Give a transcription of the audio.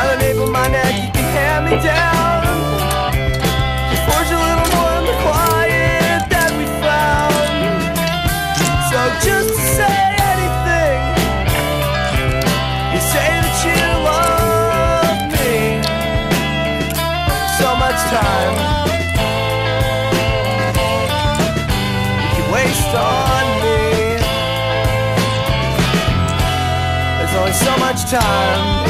I'll enable my neck, you can hand me down. Just forge a little more on the quiet that we found. So just to say anything. You say that you love me So much time. You can waste on me. There's only so much time.